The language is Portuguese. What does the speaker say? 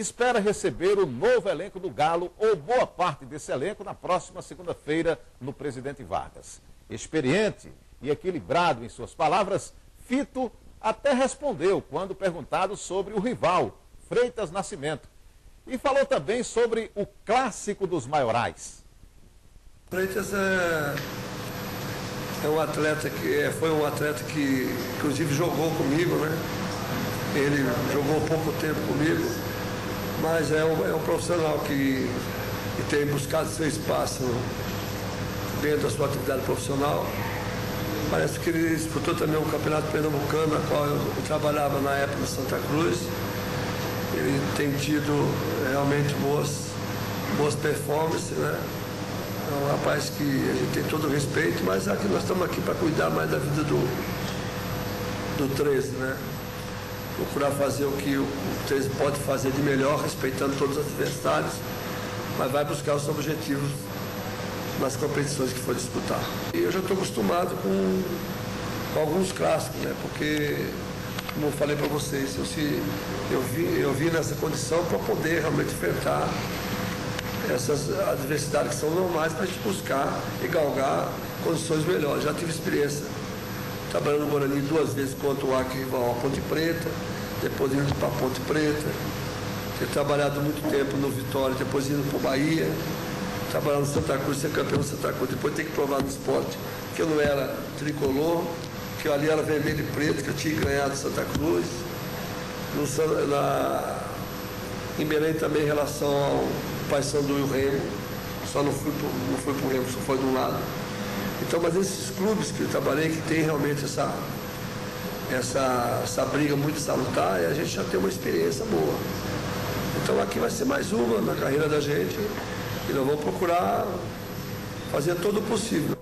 espera receber o novo elenco do Galo, ou boa parte desse elenco, na próxima segunda-feira no Presidente Vargas. Experiente e equilibrado em suas palavras, Fito até respondeu quando perguntado sobre o rival, Freitas Nascimento. E falou também sobre o clássico dos maiorais. Freitas é, é um atleta que é, foi um atleta que inclusive jogou comigo, né? Ele jogou pouco tempo comigo, mas é um, é um profissional que, que tem buscado seu espaço dentro da sua atividade profissional. Parece que ele disputou também um campeonato pernambucano, na qual eu, eu trabalhava na época no Santa Cruz. Ele tem tido realmente boas, boas performances, né? É um rapaz que a gente tem todo o respeito, mas aqui nós estamos aqui para cuidar mais da vida do, do 13, né? Procurar fazer o que o 13 pode fazer de melhor, respeitando todos os adversários, mas vai buscar os objetivos nas competições que for disputar. E eu já estou acostumado com, com, alguns clássicos, né? Porque, como eu falei para vocês, eu, se, eu, vi, eu vi nessa condição para poder realmente enfrentar essas adversidades que são normais para a gente buscar e galgar condições melhores. Já tive experiência trabalhando no Guarani duas vezes contra o arquival a Ponte Preta, depois indo para Ponte Preta. Ter trabalhado muito tempo no Vitória, depois indo para o Bahia trabalhar no Santa Cruz, ser campeão no Santa Cruz, depois ter que provar no esporte que eu não era tricolor, que eu ali era vermelho e preto, que eu tinha ganhado Santa Cruz. No, na, em Belém também em relação ao Paysandu e o Remo, só não fui para o Remo, só foi de um lado. Então, mas esses clubes que eu trabalhei, que tem realmente essa, essa, essa briga muito salutar, a gente já tem uma experiência boa. Então aqui vai ser mais uma na carreira da gente e nós vamos procurar fazer todo o possível.